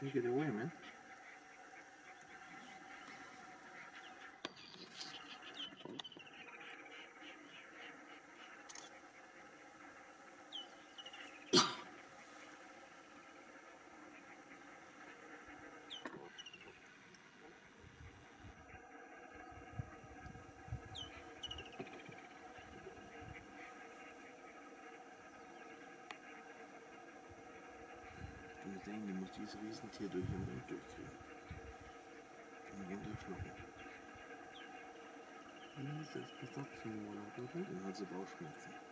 Take it away, man. Denken, du musst dieses Riesentier durch den Mund durchkriegen. Kann ihn durchschlucken. Wie ist das? Was sagst du, Monat, oder? Dann hat sie Bauchschmerzen.